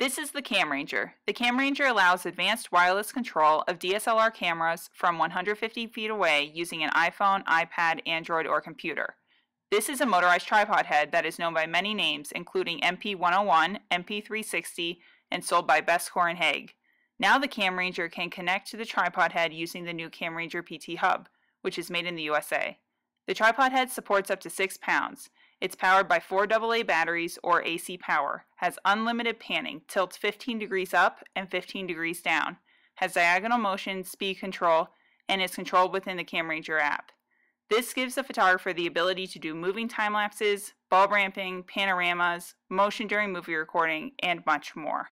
This is the Cam Ranger. The Cam Ranger allows advanced wireless control of DSLR cameras from 150 feet away using an iPhone, iPad, Android, or computer. This is a motorized tripod head that is known by many names, including MP101, MP360, and sold by Bescor and Hague. Now the Cam Ranger can connect to the tripod head using the new Cam Ranger PT Hub, which is made in the USA. The tripod head supports up to 6 pounds. It's powered by four AA batteries or AC power, has unlimited panning, tilts 15 degrees up and 15 degrees down, has diagonal motion, speed control, and is controlled within the CamRanger app. This gives the photographer the ability to do moving time lapses, bulb ramping, panoramas, motion during movie recording, and much more.